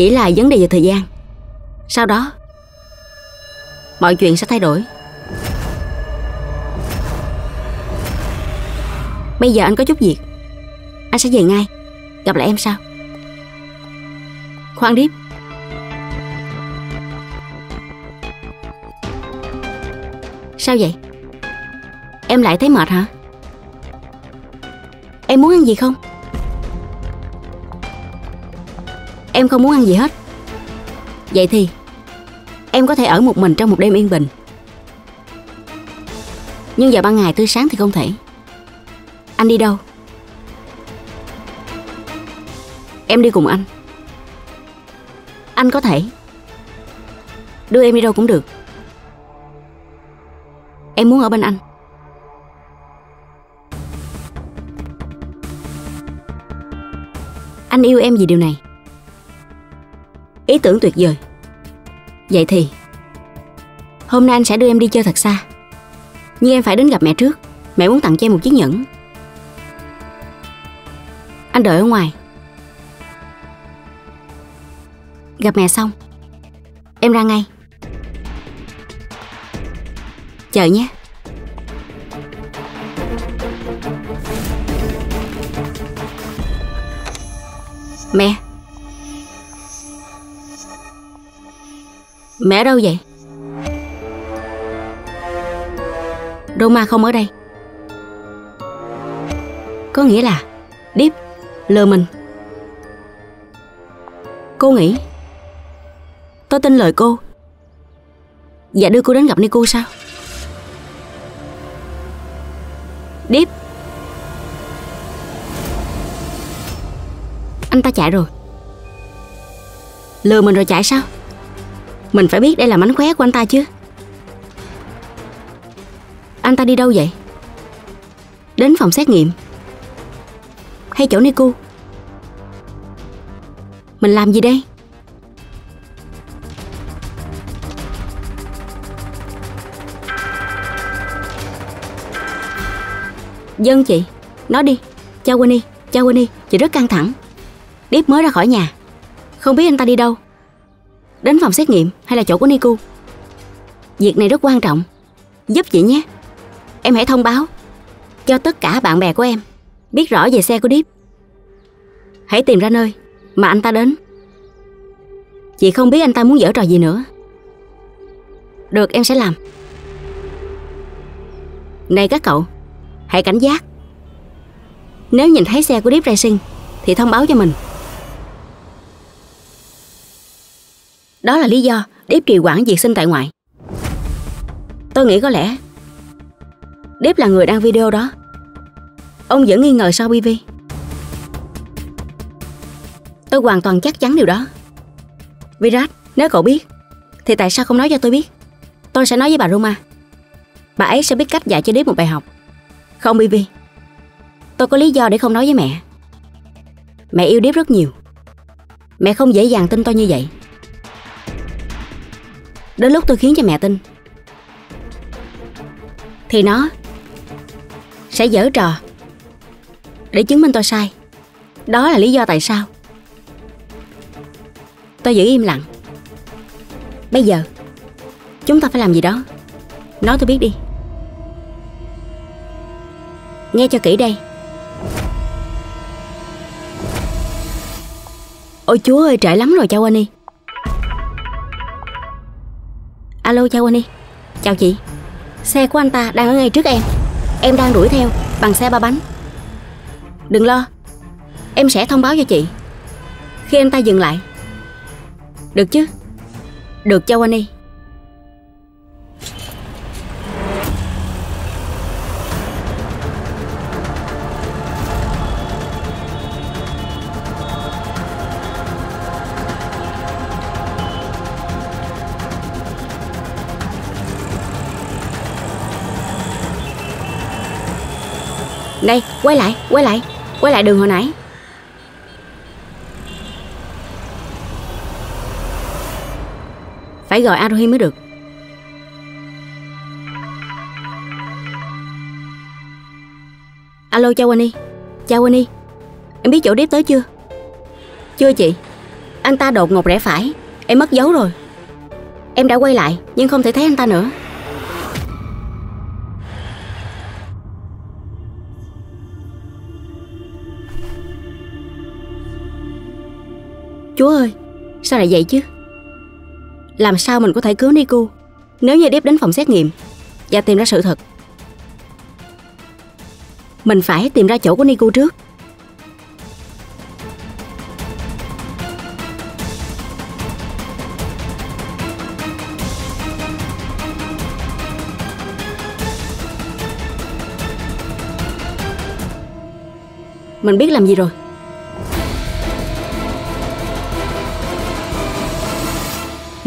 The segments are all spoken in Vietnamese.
Chỉ là vấn đề về thời gian. Sau đó, Mọi chuyện sẽ thay đổi. Bây giờ anh có chút việc. Anh sẽ về ngay. Gặp lại em sau. Khoan điếp Sao vậy? Em lại thấy mệt hả? Em muốn ăn gì không? Em không muốn ăn gì hết. Vậy thì, Em có thể ở một mình trong một đêm yên bình. Nhưng vào ban ngày tươi sáng thì không thể. Anh đi đâu? Em đi cùng anh. Anh có thể. Đưa em đi đâu cũng được. Em muốn ở bên anh. Anh yêu em vì điều này. Ý tưởng tuyệt vời. Vậy thì, Hôm nay anh sẽ đưa em đi chơi thật xa. Nhưng em phải đến gặp mẹ trước. Mẹ muốn tặng cho em một chiếc nhẫn. Anh đợi ở ngoài. Gặp mẹ xong, Em ra ngay. Chờ nhé. Mẹ. Mẹ đâu vậy? Roma không ở đây. Có nghĩa là, Deep lừa mình Cô nghĩ Tôi tin lời cô. Và đưa cô đến gặp Nico sao? Deep. Anh ta chạy rồi. Lừa mình rồi chạy sao? Mình phải biết đây là mánh khóe của anh ta chứ. Anh ta đi đâu vậy? Đến phòng xét nghiệm. Hay chỗ Niku? Mình làm gì đây? Dân chị Nói đi. Chào Winnie Chào Winnie. Chị rất căng thẳng. Điếp mới ra khỏi nhà. Không biết anh ta đi đâu. Đến phòng xét nghiệm hay là chỗ của Niku. Việc này rất quan trọng. Giúp chị nhé. Em hãy thông báo Cho tất cả bạn bè của em Biết rõ về xe của Điếp Hãy tìm ra nơi Mà anh ta đến. Chị không biết anh ta muốn dở trò gì nữa. Được, em sẽ làm. Này các cậu, Hãy cảnh giác. Nếu nhìn thấy xe của Deep Racing Thì thông báo cho mình. Đó là lý do Điếp trì quản việc sinh tại ngoại. Tôi nghĩ có lẽ Điếp là người đăng video đó. Ông vẫn nghi ngờ sao BV Tôi hoàn toàn chắc chắn điều đó. Virat, Nếu cậu biết, Thì tại sao không nói cho tôi biết? Tôi sẽ nói với bà Roma Bà ấy sẽ biết cách dạy cho Điếp một bài học. Không BV Tôi có lý do để không nói với mẹ. Mẹ yêu Điếp rất nhiều. Mẹ không dễ dàng tin tôi như vậy. Đến lúc tôi khiến cho mẹ tin. Thì nó Sẽ dở trò Để chứng minh tôi sai. Đó là lý do tại sao Tôi giữ im lặng. Bây giờ, Chúng ta phải làm gì đó? Nói tôi biết đi. Nghe cho kỹ đây. Ôi chúa ơi, trễ lắm rồi cháu Annie. Alo, chào anh đi. Chào chị. Xe của anh ta đang ở ngay trước em. Em đang đuổi theo bằng xe ba bánh. Đừng lo, Em sẽ thông báo cho chị. Khi anh ta dừng lại. Được chứ? Được cho anh đi. Đây, quay lại quay lại. Quay lại đường hồi nãy. Phải gọi Arohi mới được. Alo, chào Winnie. Chào Winnie. Em biết chỗ Điếp tới chưa? Chưa chị. Anh ta đột ngột rẽ phải. Em mất dấu rồi. Em đã quay lại, nhưng không thể thấy anh ta nữa. Chúa ơi, Sao lại vậy chứ? Làm sao mình có thể cứu Nico Nếu như Deep đến phòng xét nghiệm Và tìm ra sự thật, Mình phải tìm ra chỗ của Nico trước. Mình biết làm gì rồi.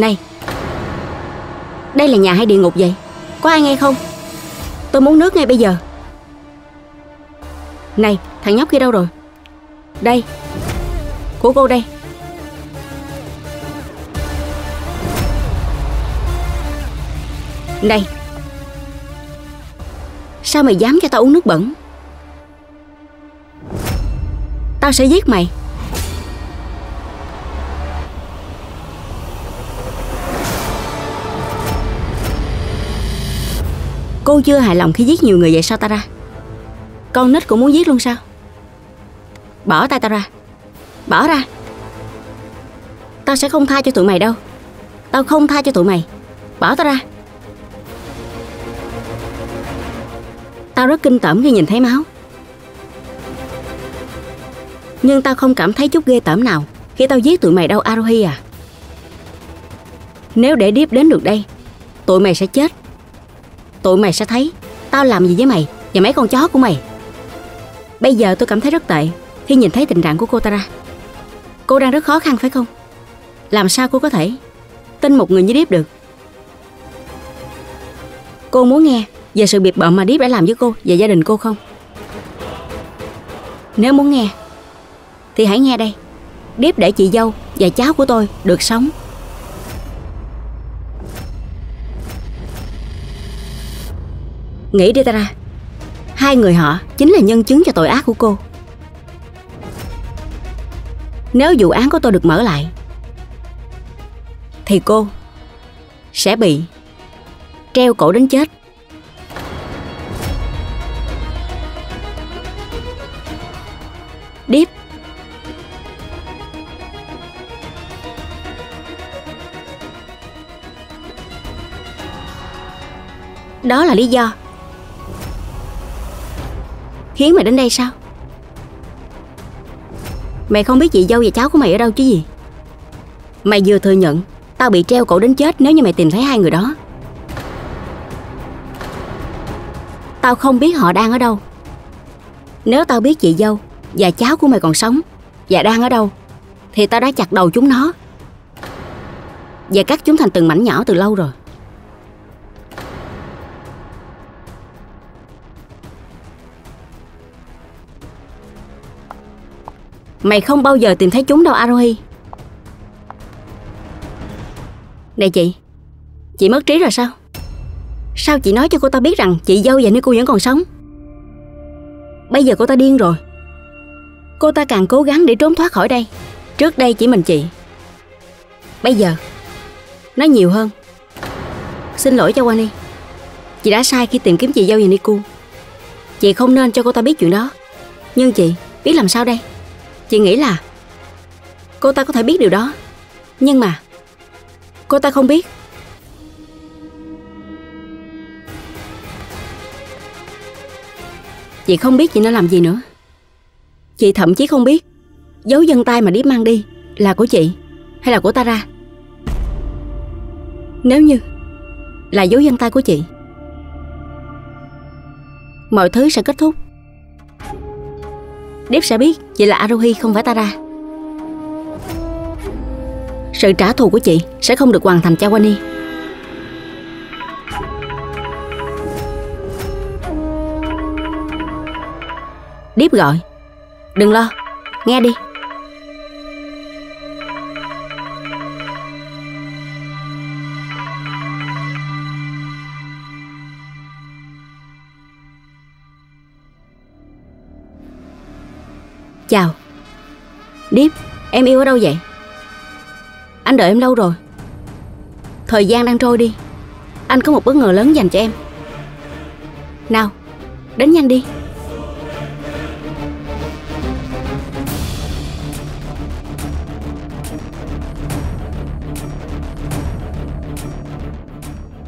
Này, Đây là nhà hay địa ngục vậy? Có ai nghe không? Tôi muốn nước ngay bây giờ. Này, thằng nhóc kia đâu rồi? Đây, Của cô đây. Này, Sao mày dám cho tao uống nước bẩn? Tao sẽ giết mày. Cô chưa hài lòng khi giết nhiều người vậy sao ta ra Con nít cũng muốn giết luôn sao? Bỏ tay tao ra Bỏ ra. Tao sẽ không tha cho tụi mày đâu. Tao không tha cho tụi mày. Bỏ tao ra. Tao rất kinh tởm khi nhìn thấy máu. Nhưng tao không cảm thấy chút ghê tởm nào Khi tao giết tụi mày đâu aruhi à Nếu để Deep đến được đây, Tụi mày sẽ chết. Tụi mày sẽ thấy Tao làm gì với mày Và mấy con chó của mày. Bây giờ tôi cảm thấy rất tệ Khi nhìn thấy tình trạng của cô Tara Cô đang rất khó khăn, phải không? Làm sao cô có thể Tin một người như Điếp được? Cô muốn nghe Về sự biệt bợm mà Điếp đã làm với cô Và gia đình cô không? Nếu muốn nghe, Thì hãy nghe đây. Điếp để chị dâu và cháu của tôi được sống Nghĩ đi ta ra Hai người họ chính là nhân chứng cho tội ác của cô. Nếu vụ án của tôi được mở lại, Thì cô Sẽ bị Treo cổ đến chết. Điếp. Đó là lý do Khiến mày đến đây sao? Mày không biết chị dâu và cháu của mày ở đâu chứ gì? Mày vừa thừa nhận Tao bị treo cổ đến chết nếu như mày tìm thấy hai người đó. Tao không biết họ đang ở đâu. Nếu tao biết chị dâu Và cháu của mày còn sống Và đang ở đâu, Thì tao đã chặt đầu chúng nó Và cắt chúng thành từng mảnh nhỏ từ lâu rồi. Mày không bao giờ tìm thấy chúng đâu, Arohi. Này chị Chị mất trí rồi sao? Sao chị nói cho cô ta biết rằng chị dâu và cô vẫn còn sống? Bây giờ cô ta điên rồi. Cô ta càng cố gắng để trốn thoát khỏi đây. Trước đây chỉ mình chị. Bây giờ, Nó nhiều hơn. Xin lỗi cho Wani. Chị đã sai khi tìm kiếm chị dâu và Niku. Chị không nên cho cô ta biết chuyện đó. Nhưng chị biết làm sao đây? Chị nghĩ là Cô ta có thể biết điều đó. Nhưng mà Cô ta không biết. Chị không biết chị nên làm gì nữa. Chị thậm chí không biết Dấu dân tay mà Điếp mang đi Là của chị Hay là của ta ra Nếu như Là dấu dân tay của chị, Mọi thứ sẽ kết thúc. Deep sẽ biết vậy là Aruhi không phải Tara. Sự trả thù của chị sẽ không được hoàn thành cho Wani. Deep gọi, Đừng lo, Nghe đi. Chào. Điếp, em yêu ở đâu vậy? Anh đợi em lâu rồi. Thời gian đang trôi đi. Anh có một bất ngờ lớn dành cho em. Nào Đến nhanh đi.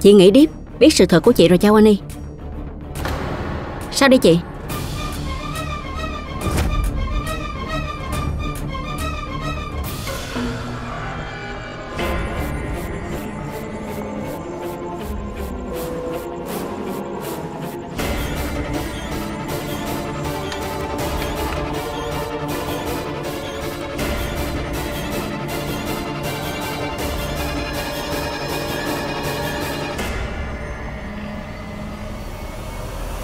Chị nghĩ điếp Biết sự thật của chị rồi chào anh đi. Sao đi chị?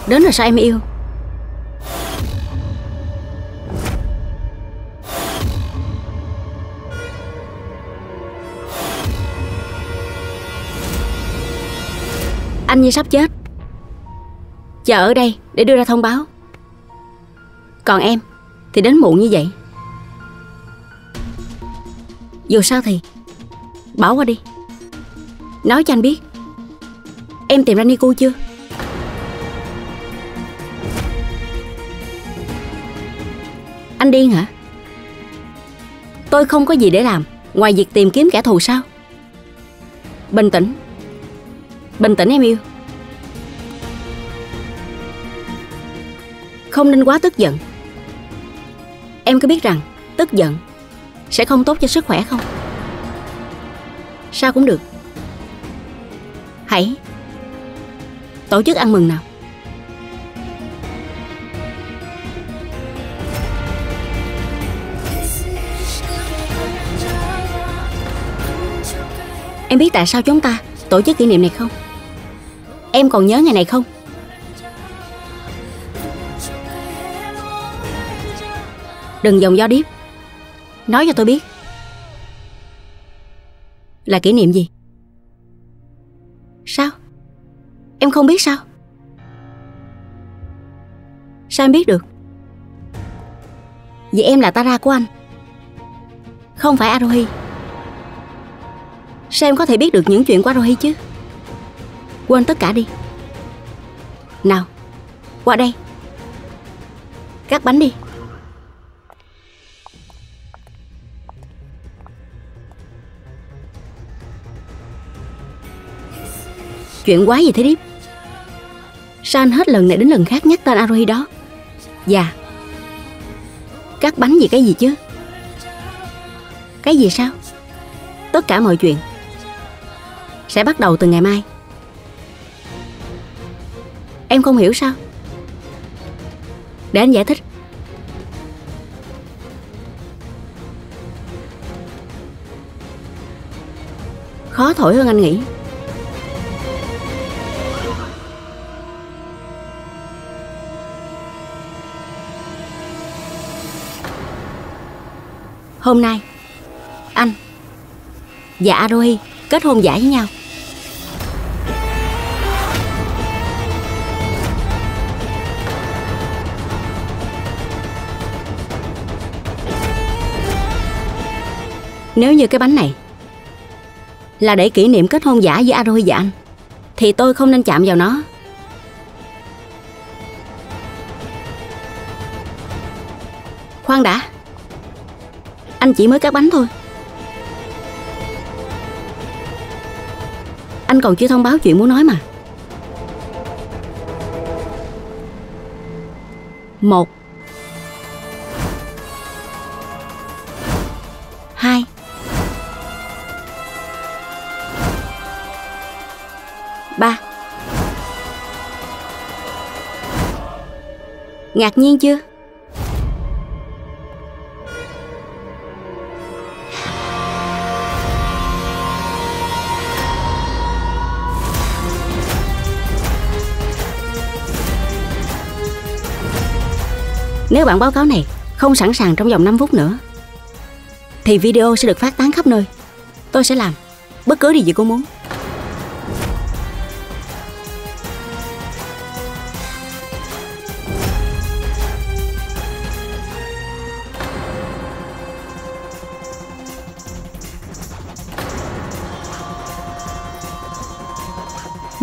Đến rồi sao em yêu? Anh như sắp chết. Chờ ở đây để đưa ra thông báo. Còn em Thì đến muộn như vậy. Dù sao thì Bỏ qua đi. Nói cho anh biết, Em tìm ra Nico chưa? Anh điên hả? Tôi không có gì để làm, Ngoài việc tìm kiếm kẻ thù sao? Bình tĩnh. Bình tĩnh em yêu. Không nên quá tức giận. Em có biết rằng Tức giận Sẽ không tốt cho sức khỏe không? Sao cũng được. Hãy Tổ chức ăn mừng nào. Em biết tại sao chúng ta tổ chức kỷ niệm này không? Em còn nhớ ngày này không? Đừng dòng do điếp Nói cho tôi biết Là kỷ niệm gì? Sao? Em không biết sao? Sao em biết được? vì em là Tara của anh Không phải Arohi Sao em có thể biết được những chuyện của Arohi chứ? Quên tất cả đi. Nào, Qua đây. Cắt bánh đi. Chuyện quá gì thế Điếp? Sao anh hết lần này đến lần khác nhắc tên Arohi đó? Dạ. Cắt bánh gì cái gì chứ? Cái gì sao? Tất cả mọi chuyện. Sẽ bắt đầu từ ngày mai. Em không hiểu sao? Để anh giải thích. Khó thổi hơn anh nghĩ. Hôm nay, Anh Và Arohi kết hôn giả với nhau. Nếu như cái bánh này Là để kỷ niệm kết hôn giả với Arohi và anh, Thì tôi không nên chạm vào nó. Khoan đã. Anh chỉ mới cắt bánh thôi. Anh còn chưa thông báo chuyện muốn nói mà. Một Ngạc nhiên chưa? Nếu bản báo cáo này không sẵn sàng trong vòng 5 phút nữa, Thì video sẽ được phát tán khắp nơi Tôi sẽ làm bất cứ điều gì cô muốn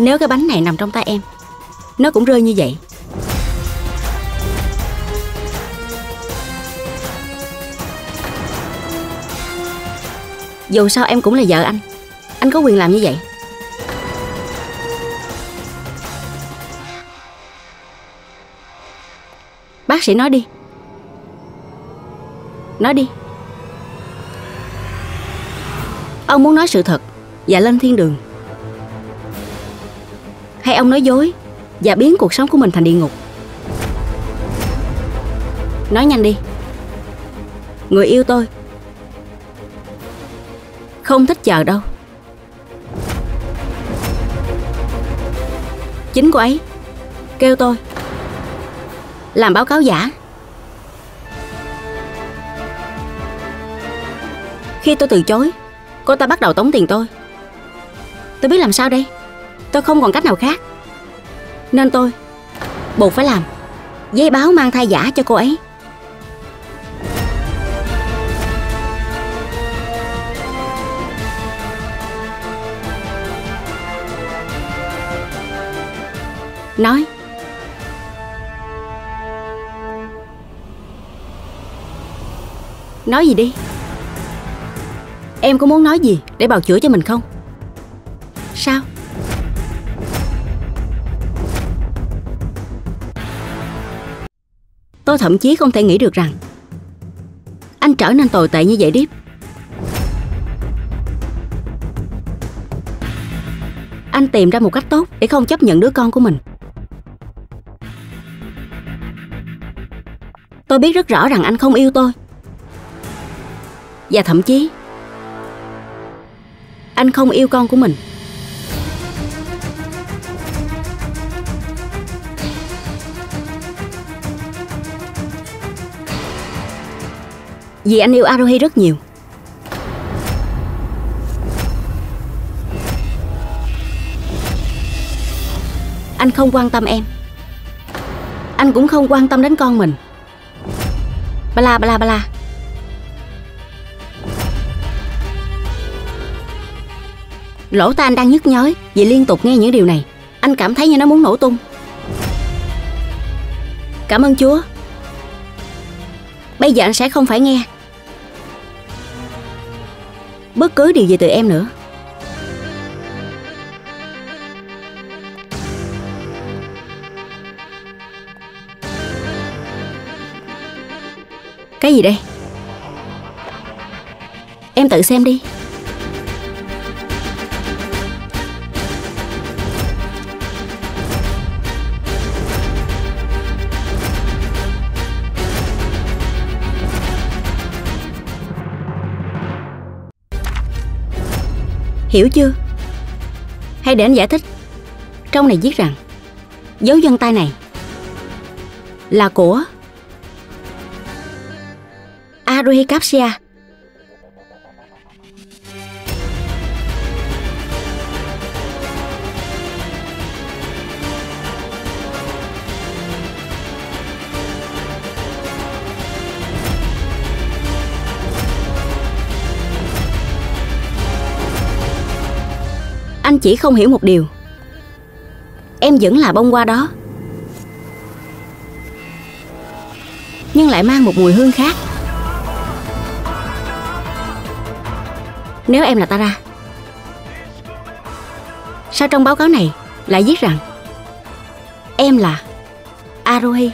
Nếu cái bánh này nằm trong tay em, Nó cũng rơi như vậy. Dù sao em cũng là vợ anh. Anh có quyền làm như vậy. Bác sĩ nói đi. Nói đi. Ông muốn nói sự thật Và lên thiên đường. Hay ông nói dối Và biến cuộc sống của mình thành địa ngục? Nói nhanh đi. Người yêu tôi Không thích chờ đâu. Chính cô ấy Kêu tôi Làm báo cáo giả. Khi tôi từ chối, Cô ta bắt đầu tống tiền tôi. Tôi biết làm sao đây? Tôi không còn cách nào khác. Nên tôi Buộc phải làm. Giấy báo mang thai giả cho cô ấy. Nói. Nói gì đi? Em có muốn nói gì để bào chữa cho mình không? Sao? Tôi thậm chí không thể nghĩ được rằng Anh trở nên tồi tệ như vậy Điếp Anh tìm ra một cách tốt Để không chấp nhận đứa con của mình. Tôi biết rất rõ rằng anh không yêu tôi. Và thậm chí, Anh không yêu con của mình. Vì anh yêu Arohi rất nhiều. Anh không quan tâm em. Anh cũng không quan tâm đến con mình. Bala bala bala Lỗ tai anh đang nhức nhói Vì liên tục nghe những điều này. Anh cảm thấy như nó muốn nổ tung. Cảm ơn Chúa. Bây giờ anh sẽ không phải nghe. Bất cứ điều gì từ em nữa. Cái gì đây? Em tự xem đi. Hiểu chưa? Hay để anh giải thích. Trong này viết rằng, Dấu vân tay này Là của Aruhi Anh chỉ không hiểu một điều. Em vẫn là bông hoa đó. Nhưng lại mang một mùi hương khác. Nếu em là Tara, Sao trong báo cáo này lại viết rằng Em là Arohi